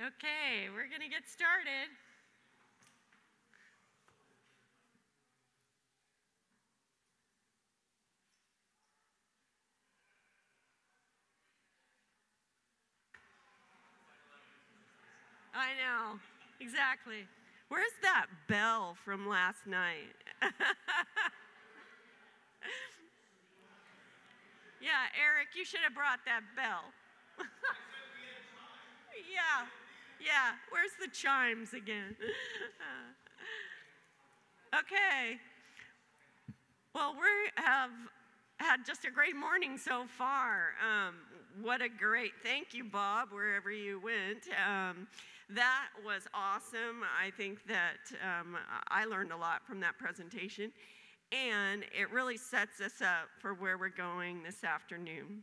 Okay, we're going to get started. I know, exactly. Where's that bell from last night? yeah, Eric, you should have brought that bell. yeah, yeah. Where's the chimes again? okay. Well, we have had just a great morning so far. Um, what a great thank you, Bob, wherever you went. Um, that was awesome. I think that um, I learned a lot from that presentation, and it really sets us up for where we're going this afternoon.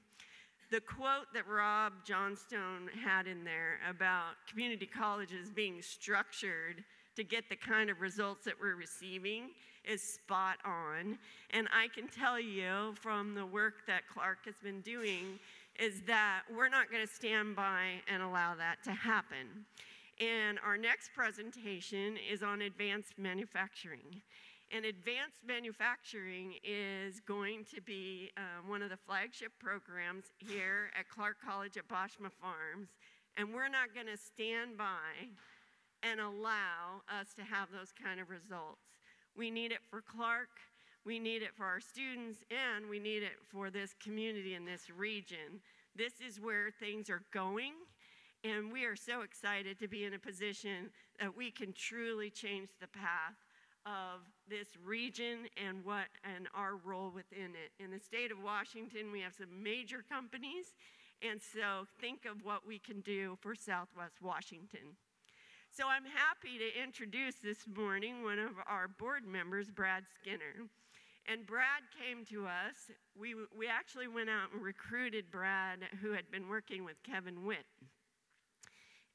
The quote that Rob Johnstone had in there about community colleges being structured to get the kind of results that we're receiving is spot on. And I can tell you from the work that Clark has been doing is that we're not going to stand by and allow that to happen. And our next presentation is on advanced manufacturing. And advanced manufacturing is going to be uh, one of the flagship programs here at Clark College at Boschma Farms. And we're not going to stand by and allow us to have those kind of results. We need it for Clark, we need it for our students, and we need it for this community in this region. This is where things are going. And we are so excited to be in a position that we can truly change the path of this region and what and our role within it. In the state of Washington, we have some major companies, and so think of what we can do for Southwest Washington. So I'm happy to introduce this morning one of our board members, Brad Skinner. And Brad came to us. We, we actually went out and recruited Brad, who had been working with Kevin Witt.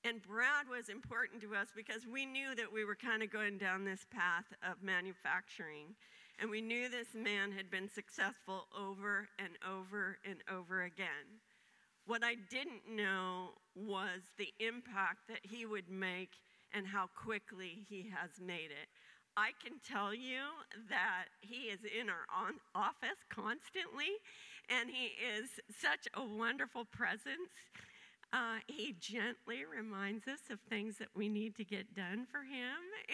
And Brad was important to us because we knew that we were kind of going down this path of manufacturing. And we knew this man had been successful over and over and over again. What I didn't know was the impact that he would make and how quickly he has made it. I can tell you that he is in our office constantly, and he is such a wonderful presence. Uh, he gently reminds us of things that we need to get done for him.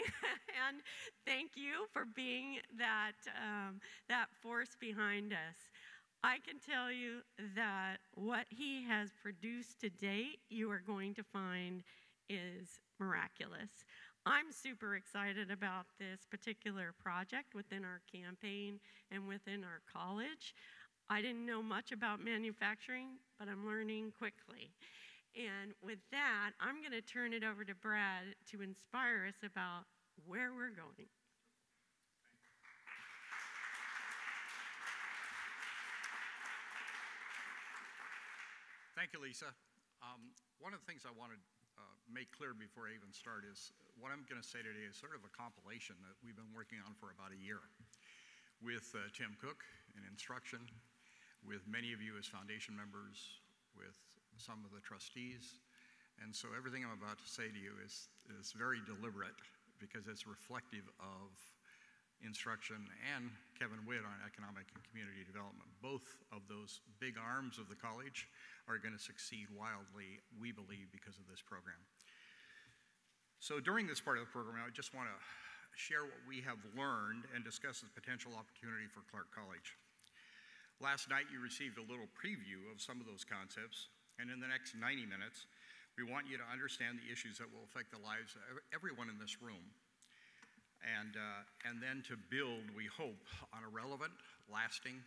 and thank you for being that, um, that force behind us. I can tell you that what he has produced to date, you are going to find is miraculous. I'm super excited about this particular project within our campaign and within our college. I didn't know much about manufacturing, but I'm learning quickly. And with that, I'm going to turn it over to Brad to inspire us about where we're going. Thank you, Lisa. Um, one of the things I want to uh, make clear before I even start is what I'm going to say today is sort of a compilation that we've been working on for about a year with uh, Tim Cook in instruction, with many of you as foundation members, with some of the trustees. And so everything I'm about to say to you is, is very deliberate because it's reflective of instruction and Kevin Witt on economic and community development. Both of those big arms of the college are going to succeed wildly, we believe, because of this program. So during this part of the program, I just want to share what we have learned and discuss the potential opportunity for Clark College. Last night, you received a little preview of some of those concepts, and in the next 90 minutes, we want you to understand the issues that will affect the lives of everyone in this room. And, uh, and then to build, we hope, on a relevant, lasting,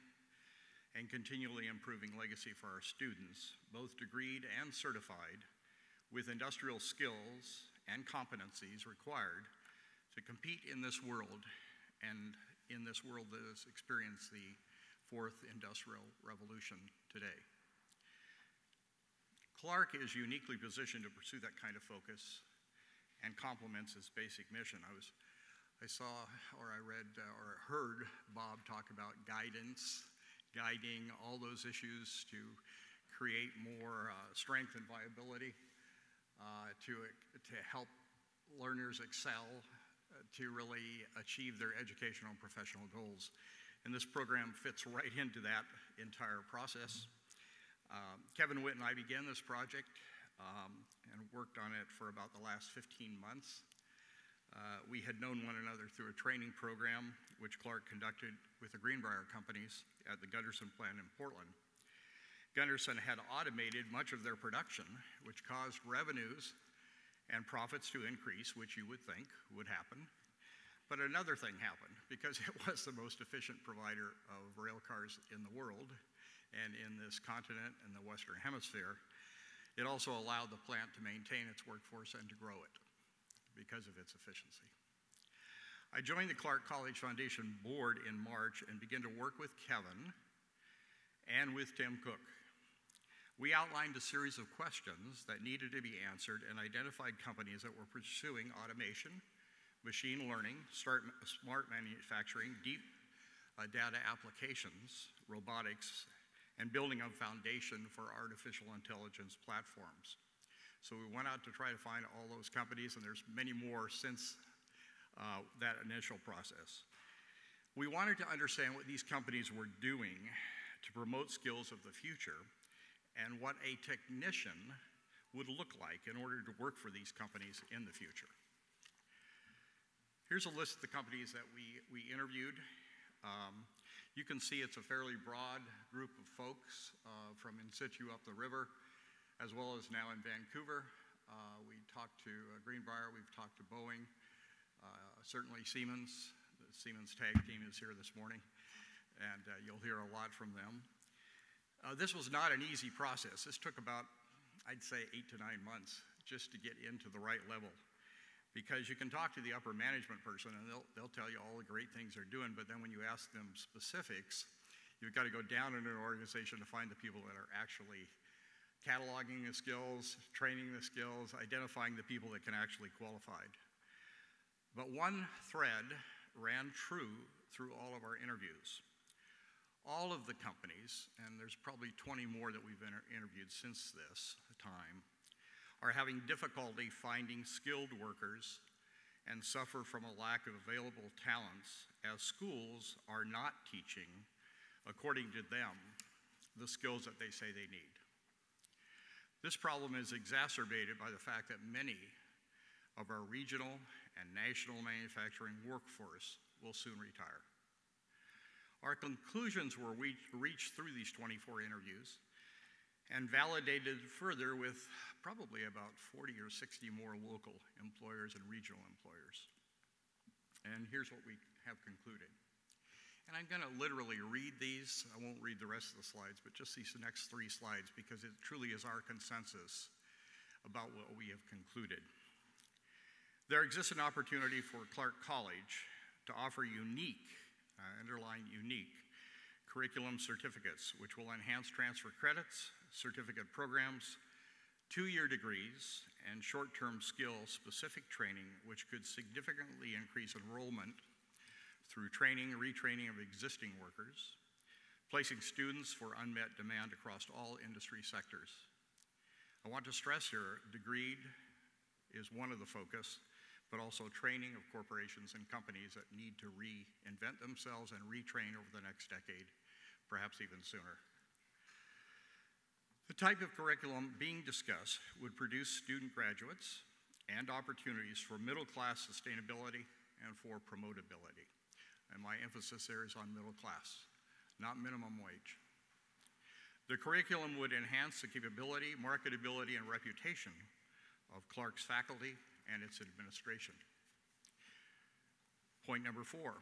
and continually improving legacy for our students, both degreed and certified, with industrial skills and competencies required to compete in this world and in this world that has experienced the fourth industrial revolution today. Clark is uniquely positioned to pursue that kind of focus and complements its basic mission. I was, I saw or I read uh, or heard Bob talk about guidance, guiding all those issues to create more uh, strength and viability. uh, to, to help learners excel, uh, to really achieve their educational and professional goals. And this program fits right into that entire process. Um, Kevin Witt and I began this project um, and worked on it for about the last 15 months. Uh, we had known one another through a training program which Clark conducted with the Greenbrier companies at the Gunderson plant in Portland. Gunderson had automated much of their production, which caused revenues and profits to increase, which you would think would happen. But another thing happened because it was the most efficient provider of rail cars in the world and in this continent and the Western Hemisphere. It also allowed the plant to maintain its workforce and to grow it because of its efficiency. I joined the Clark College Foundation board in March and began to work with Kevin and with Tim Cook. We outlined a series of questions that needed to be answered and identified companies that were pursuing automation, machine learning, smart manufacturing, deep uh, data applications, robotics, and building a foundation for artificial intelligence platforms. So we went out to try to find all those companies, and there's many more since uh, that initial process. We wanted to understand what these companies were doing to promote skills of the future and what a technician would look like in order to work for these companies in the future. Here's a list of the companies that we, we interviewed. Um, you can see it's a fairly broad group of folks uh, from Insitu up the river as well as now in Vancouver. Uh, we talked to uh, Greenbrier, we've talked to Boeing, uh, certainly Siemens. The Siemens tag team is here this morning, and uh, you'll hear a lot from them. Uh, this was not an easy process. This took about, I'd say, eight to nine months just to get into the right level. Because you can talk to the upper management person and they'll, they'll tell you all the great things they're doing, but then when you ask them specifics, you've got to go down in an organization to find the people that are actually cataloging the skills, training the skills, identifying the people that can actually qualify. But one thread ran true through all of our interviews. All of the companies, and there's probably 20 more that we've inter interviewed since this time, are having difficulty finding skilled workers and suffer from a lack of available talents as schools are not teaching, according to them, the skills that they say they need. This problem is exacerbated by the fact that many of our regional and national manufacturing workforce will soon retire. Our conclusions were reached through these 24 interviews and validated further with probably about 40 or 60 more local employers and regional employers. And here's what we have concluded. And I'm going to literally read these. I won't read the rest of the slides, but just these next three slides because it truly is our consensus about what we have concluded. There exists an opportunity for Clark College to offer unique, uh, underline unique, curriculum certificates, which will enhance transfer credits, certificate programs, two year degrees, and short term skill specific training, which could significantly increase enrollment through training, and retraining of existing workers, placing students for unmet demand across all industry sectors. I want to stress here, Degreed is one of the focus, but also training of corporations and companies that need to reinvent themselves and retrain over the next decade, perhaps even sooner. The type of curriculum being discussed would produce student graduates and opportunities for middle class sustainability and for promotability. And my emphasis there is on middle class, not minimum wage. The curriculum would enhance the capability, marketability, and reputation of Clark's faculty and its administration. Point number four,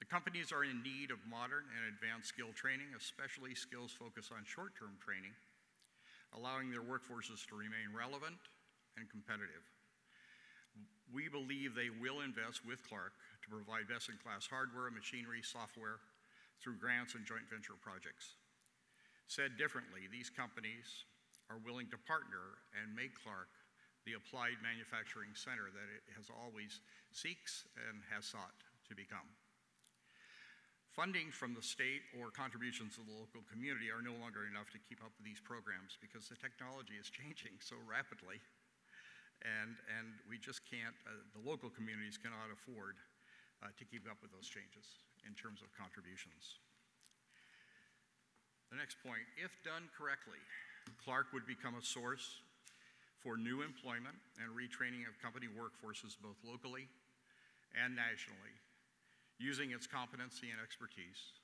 the companies are in need of modern and advanced skill training, especially skills focused on short-term training, allowing their workforces to remain relevant and competitive. We believe they will invest with Clark to provide best-in-class hardware, machinery, software through grants and joint venture projects. Said differently, these companies are willing to partner and make Clark the applied manufacturing center that it has always seeks and has sought to become. Funding from the state or contributions of the local community are no longer enough to keep up with these programs because the technology is changing so rapidly. And, and we just can't, uh, the local communities cannot afford uh, to keep up with those changes in terms of contributions. The next point, if done correctly, Clark would become a source for new employment and retraining of company workforces both locally and nationally, using its competency and expertise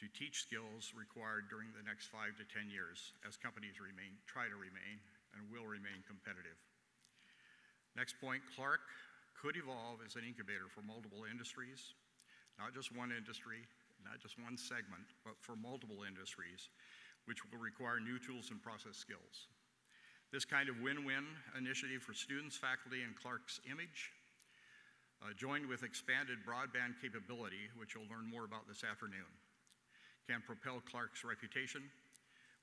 to teach skills required during the next five to 10 years as companies remain, try to remain and will remain competitive. Next point, Clark could evolve as an incubator for multiple industries, not just one industry, not just one segment, but for multiple industries, which will require new tools and process skills. This kind of win-win initiative for students, faculty, and Clark's image, uh, joined with expanded broadband capability, which you'll learn more about this afternoon, can propel Clark's reputation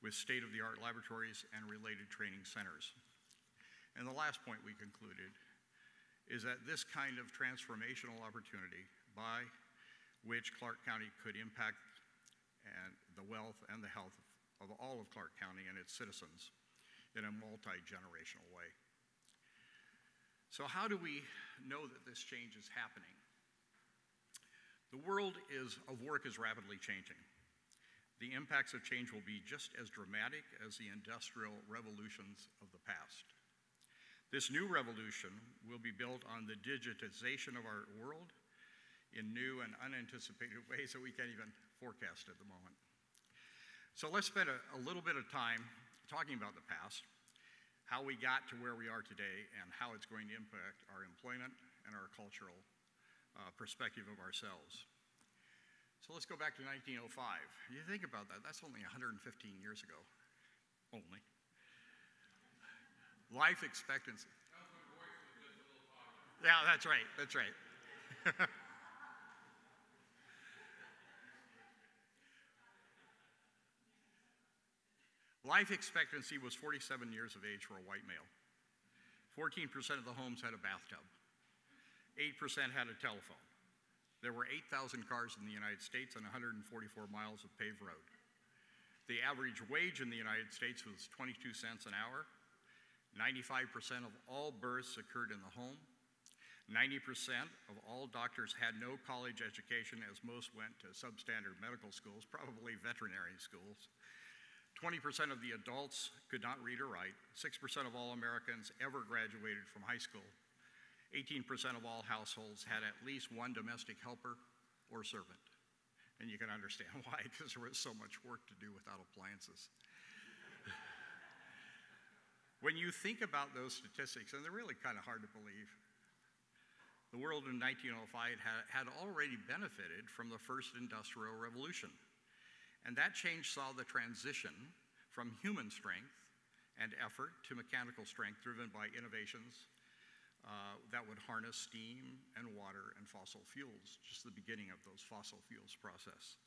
with state-of-the-art laboratories and related training centers. And the last point we concluded is that this kind of transformational opportunity by which Clark County could impact and the wealth and the health of all of Clark County and its citizens in a multi-generational way. So how do we know that this change is happening? The world is, of work is rapidly changing the impacts of change will be just as dramatic as the industrial revolutions of the past. This new revolution will be built on the digitization of our world in new and unanticipated ways that we can't even forecast at the moment. So let's spend a, a little bit of time talking about the past, how we got to where we are today, and how it's going to impact our employment and our cultural uh, perspective of ourselves. So let's go back to 1905. You think about that, that's only 115 years ago. Only. Life expectancy. Yeah, that's right, that's right. Life expectancy was 47 years of age for a white male. 14% of the homes had a bathtub. 8% had a telephone. There were 8,000 cars in the United States and 144 miles of paved road. The average wage in the United States was 22 cents an hour. 95% of all births occurred in the home. 90% of all doctors had no college education, as most went to substandard medical schools, probably veterinary schools. 20% of the adults could not read or write. 6% of all Americans ever graduated from high school. 18% of all households had at least one domestic helper or servant. And you can understand why, because there was so much work to do without appliances. when you think about those statistics, and they're really kind of hard to believe, the world in 1905 had, had already benefited from the first industrial revolution. And that change saw the transition from human strength and effort to mechanical strength driven by innovations uh, that would harness steam and water and fossil fuels, just the beginning of those fossil fuels process.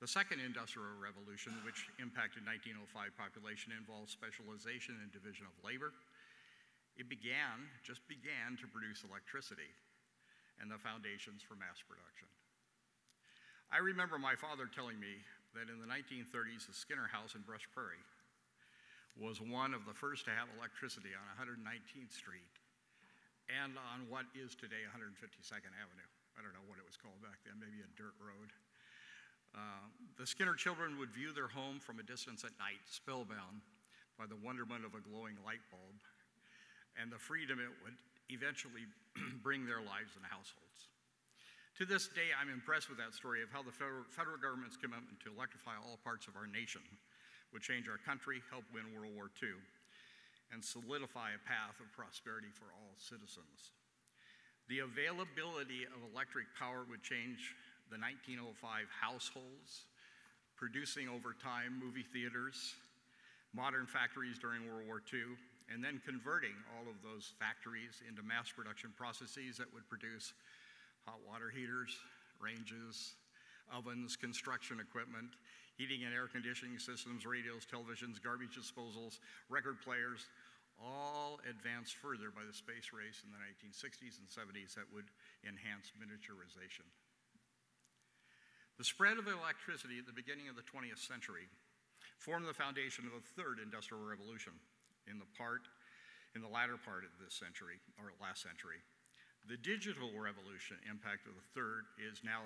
The second industrial revolution, which impacted 1905 population, involved specialization and division of labor. It began, just began to produce electricity and the foundations for mass production. I remember my father telling me that in the 1930s, the Skinner House in Brush Prairie was one of the first to have electricity on 119th Street and on what is today 152nd Avenue. I don't know what it was called back then, maybe a dirt road. Uh, the Skinner children would view their home from a distance at night, spellbound by the wonderment of a glowing light bulb and the freedom it would eventually bring their lives and households. To this day, I'm impressed with that story of how the federal, federal government's commitment to electrify all parts of our nation would change our country, help win World War II, and solidify a path of prosperity for all citizens. The availability of electric power would change the 1905 households, producing over time movie theaters, modern factories during World War II, and then converting all of those factories into mass production processes that would produce hot water heaters, ranges, ovens, construction equipment, heating and air conditioning systems, radios, televisions, garbage disposals, record players, all advanced further by the space race in the 1960s and 70s that would enhance miniaturization. The spread of electricity at the beginning of the 20th century formed the foundation of the third industrial revolution in the part in the latter part of this century, or last century. The digital revolution impact of the third is now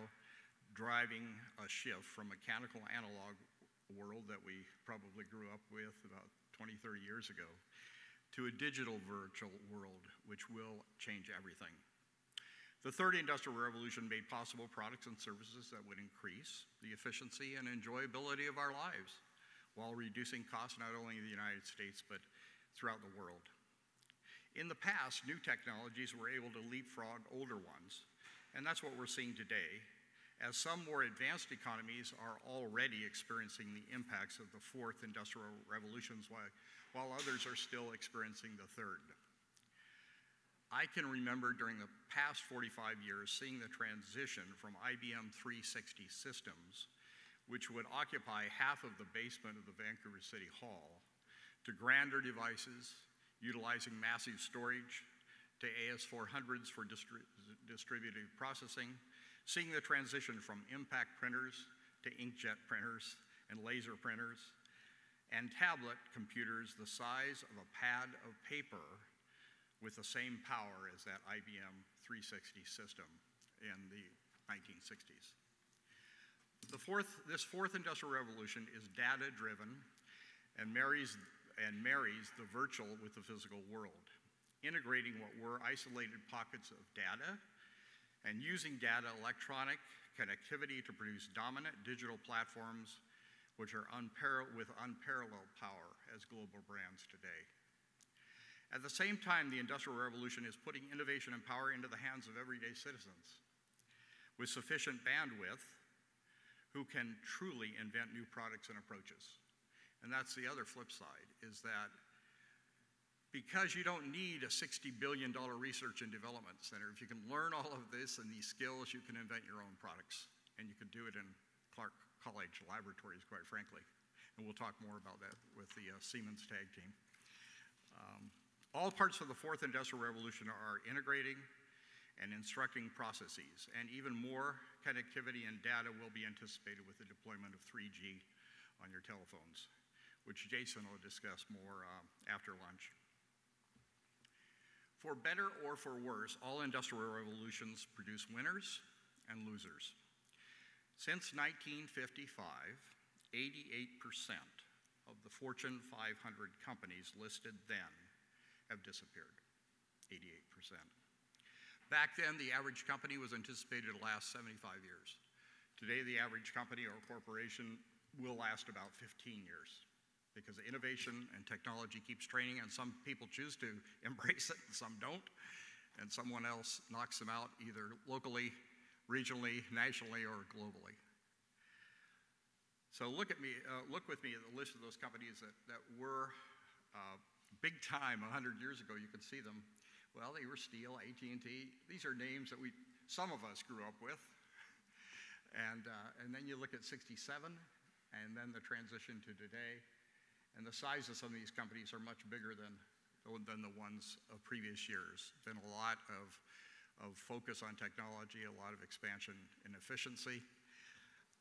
driving a shift from a mechanical analog world that we probably grew up with about 20, 30 years ago to a digital virtual world, which will change everything. The third industrial revolution made possible products and services that would increase the efficiency and enjoyability of our lives while reducing costs not only in the United States but throughout the world. In the past, new technologies were able to leapfrog older ones, and that's what we're seeing today, as some more advanced economies are already experiencing the impacts of the fourth industrial revolutions, while others are still experiencing the third. I can remember during the past 45 years seeing the transition from IBM 360 systems, which would occupy half of the basement of the Vancouver City Hall, to grander devices utilizing massive storage, to AS400s for distri distributed processing, seeing the transition from impact printers to inkjet printers and laser printers, and tablet computers the size of a pad of paper with the same power as that IBM 360 system in the 1960s. The fourth, this fourth industrial revolution is data driven and marries and marries the virtual with the physical world, integrating what were isolated pockets of data and using data electronic connectivity to produce dominant digital platforms which are with unparalleled power as global brands today. At the same time, the Industrial Revolution is putting innovation and power into the hands of everyday citizens with sufficient bandwidth who can truly invent new products and approaches. And that's the other flip side, is that because you don't need a $60 billion research and development center, if you can learn all of this and these skills, you can invent your own products. And you can do it in Clark College laboratories, quite frankly. And we'll talk more about that with the uh, Siemens tag team. Um, all parts of the fourth industrial revolution are integrating and instructing processes, and even more connectivity and data will be anticipated with the deployment of 3G on your telephones which Jason will discuss more uh, after lunch. For better or for worse, all industrial revolutions produce winners and losers. Since 1955, 88% of the Fortune 500 companies listed then have disappeared. 88%. Back then, the average company was anticipated to last 75 years. Today, the average company or corporation will last about 15 years because innovation and technology keeps training, and some people choose to embrace it and some don't, and someone else knocks them out either locally, regionally, nationally, or globally. So look at me, uh, look with me at the list of those companies that, that were uh, big time 100 years ago. You can see them. Well, they were Steel, AT&T. These are names that we, some of us grew up with. And, uh, and then you look at 67, and then the transition to today. And the size of some of these companies are much bigger than, than the ones of previous years. Been a lot of, of focus on technology, a lot of expansion in efficiency.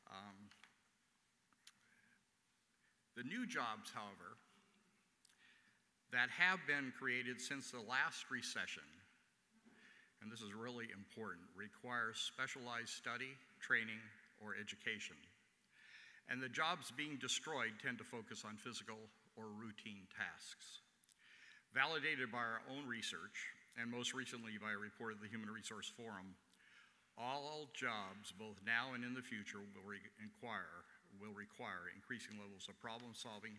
Um, the new jobs, however, that have been created since the last recession, and this is really important, require specialized study, training, or education. And the jobs being destroyed tend to focus on physical or routine tasks. Validated by our own research, and most recently by a report of the Human Resource Forum, all jobs, both now and in the future, will, re inquire, will require increasing levels of problem solving,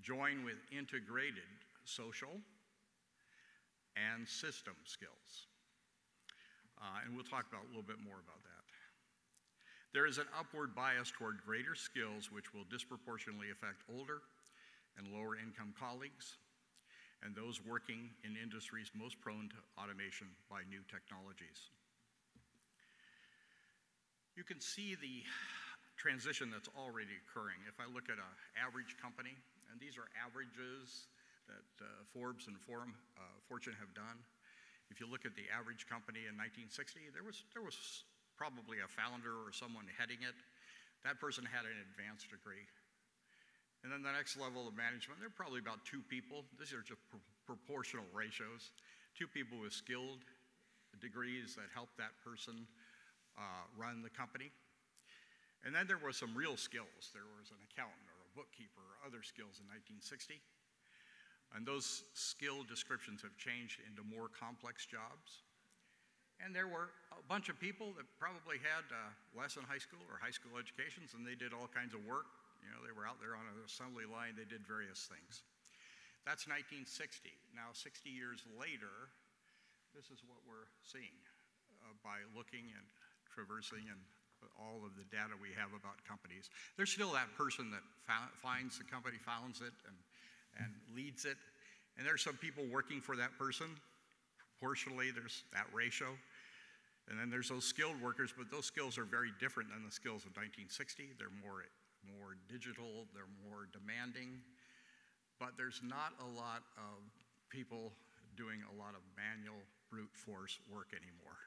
joined with integrated social and system skills. Uh, and we'll talk about a little bit more about that. There is an upward bias toward greater skills which will disproportionately affect older and lower income colleagues and those working in industries most prone to automation by new technologies. You can see the transition that's already occurring. If I look at an average company, and these are averages that uh, Forbes and Forum, uh, Fortune have done. If you look at the average company in 1960, there was, there was probably a founder or someone heading it. That person had an advanced degree. And then the next level of management, there are probably about two people. These are just proportional ratios. Two people with skilled degrees that help that person uh, run the company. And then there were some real skills. There was an accountant or a bookkeeper or other skills in 1960. And those skill descriptions have changed into more complex jobs. And there were a bunch of people that probably had uh, less than high school or high school educations, and they did all kinds of work. You know, they were out there on an assembly line, they did various things. That's 1960. Now, 60 years later, this is what we're seeing uh, by looking and traversing and all of the data we have about companies. There's still that person that finds the company, founds it, and, and leads it. And there's some people working for that person. Proportionally, there's that ratio. And then there's those skilled workers, but those skills are very different than the skills of 1960. They're more, more digital, they're more demanding, but there's not a lot of people doing a lot of manual brute force work anymore.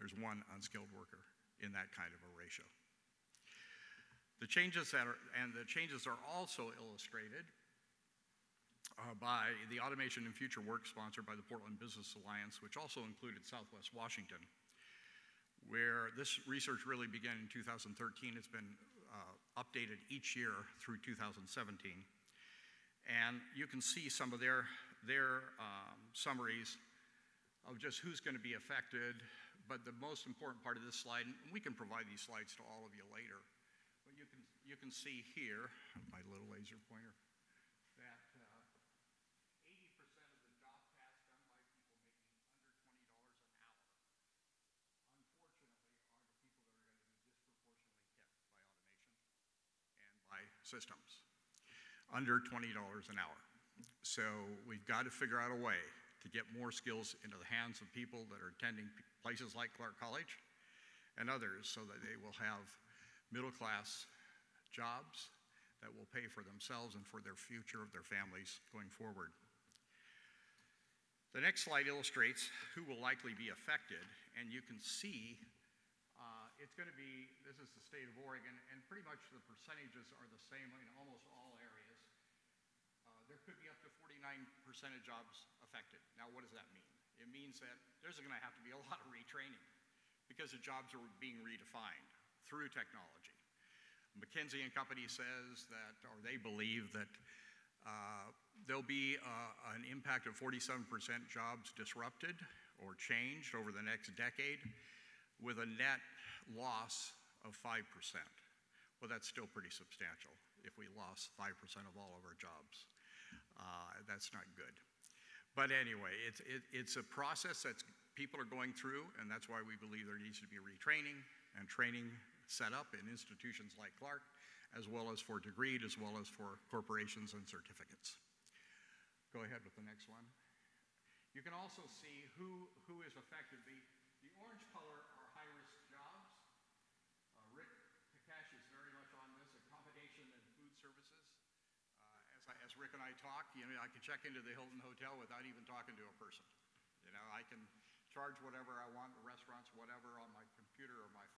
There's one unskilled worker in that kind of a ratio. The changes that are, and the changes are also illustrated uh, by the Automation and Future Work sponsored by the Portland Business Alliance, which also included Southwest Washington, where this research really began in 2013. It's been uh, updated each year through 2017. And you can see some of their, their um, summaries of just who's going to be affected. But the most important part of this slide, and we can provide these slides to all of you later, but you can, you can see here, my little laser pointer, that uh, 80% of the job tasks done by people making under $20 an hour, unfortunately, are the people that are going to be disproportionately hit by automation and by systems under $20 an hour. So we've got to figure out a way to get more skills into the hands of people that are attending places like Clark College and others so that they will have middle class jobs that will pay for themselves and for their future of their families going forward. The next slide illustrates who will likely be affected, and you can see it's going to be this is the state of Oregon, and pretty much the percentages are the same in almost all areas. Uh, there could be up to 49% of jobs affected. Now, what does that mean? It means that there's going to have to be a lot of retraining because the jobs are being redefined through technology. McKinsey and Company says that, or they believe that uh, there'll be uh, an impact of 47% jobs disrupted or changed over the next decade with a net loss of 5%. Well, that's still pretty substantial if we lost 5% of all of our jobs. Uh, that's not good. But anyway, it's, it, it's a process that people are going through, and that's why we believe there needs to be retraining and training set up in institutions like Clark, as well as for degreed, as well as for corporations and certificates. Go ahead with the next one. You can also see who, who is affected. The, the orange color are high-risk jobs. Uh, Rick Kakash is very much on this, accommodation and food services. Uh, as, I, as Rick and I talk, you know, I can check into the Hilton Hotel without even talking to a person. You know, I can charge whatever I want, restaurants, whatever, on my computer or my